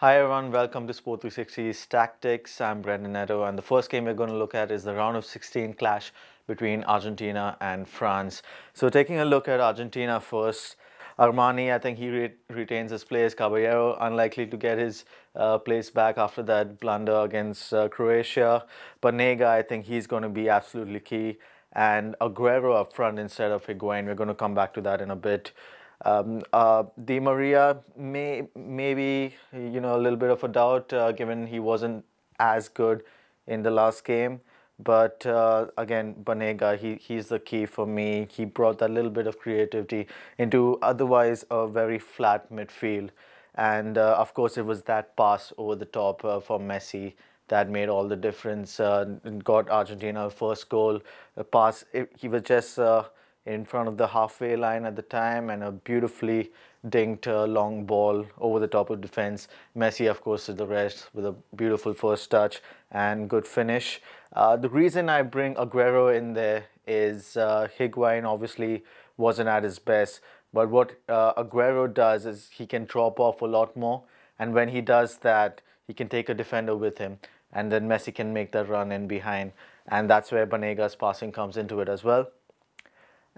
Hi everyone, welcome to Sport 360's Tactics. I'm Brendon Netto, and the first game we're going to look at is the round of 16 clash between Argentina and France. So, taking a look at Argentina first, Armani, I think he re retains his place. Caballero, unlikely to get his uh, place back after that blunder against uh, Croatia. Banega, I think he's going to be absolutely key. And Aguero up front instead of Higuain. We're going to come back to that in a bit. Um, uh, Di Maria may maybe you know a little bit of a doubt uh, given he wasn't as good in the last game. But uh, again, Banega, he, he's the key for me. He brought that little bit of creativity into otherwise a very flat midfield. And uh, of course, it was that pass over the top uh, for Messi that made all the difference. Uh, got Argentina first goal. Pass, it, he was just in front of the halfway line at the time and a beautifully dinked uh, long ball over the top of defense. Messi, of course, did the rest with a beautiful first touch and good finish. Uh, the reason I bring Aguero in there is uh, Higuain obviously wasn't at his best, but what uh, Aguero does is he can drop off a lot more, and when he does that, he can take a defender with him, and then Messi can make that run in behind, and that's where Banega's passing comes into it as well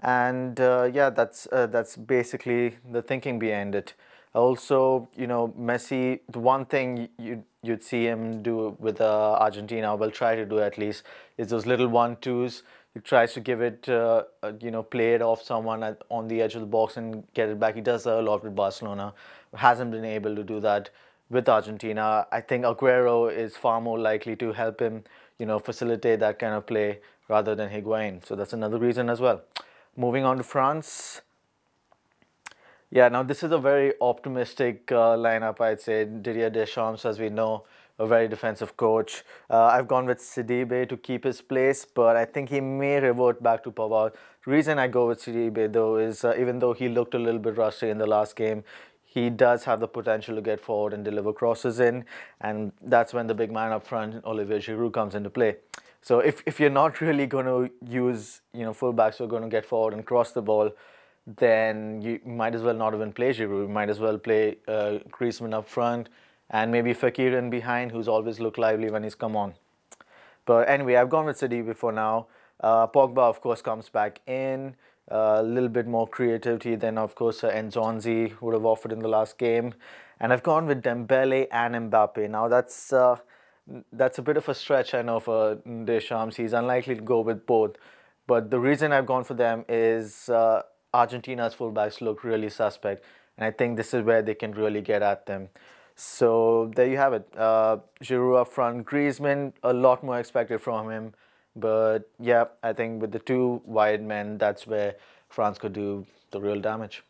and uh, yeah that's uh, that's basically the thinking behind it. Also you know messi the one thing you you'd see him do with uh, argentina will try to do at least is those little one twos he tries to give it uh, uh, you know play it off someone at, on the edge of the box and get it back. He does a lot with barcelona. Hasn't been able to do that with argentina. I think aguero is far more likely to help him you know facilitate that kind of play rather than higuain. So that's another reason as well Moving on to France. Yeah, now this is a very optimistic uh, lineup, I'd say. Didier Deschamps, as we know, a very defensive coach. Uh, I've gone with Sidibe to keep his place, but I think he may revert back to Pavard. The reason I go with Sidibe, though, is uh, even though he looked a little bit rusty in the last game, he does have the potential to get forward and deliver crosses in, and that's when the big man up front, Olivier Giroud, comes into play. So if, if you're not really going to use, you know, fullbacks who are going to get forward and cross the ball, then you might as well not even play Giroud. You might as well play uh, Griezmann up front and maybe Fekir in behind, who's always looked lively when he's come on. But anyway, I've gone with Sidibe for now. Uh, Pogba, of course, comes back in. Uh, a little bit more creativity than, of course, uh, Nzonzi would have offered in the last game. And I've gone with Dembele and Mbappe. Now, that's uh, that's a bit of a stretch, I know, for Deschamps. He's unlikely to go with both. But the reason I've gone for them is uh, Argentina's fullbacks look really suspect. And I think this is where they can really get at them. So there you have it. Uh, Giroud up front, Griezmann, a lot more expected from him. But yeah, I think with the two wide men, that's where France could do the real damage.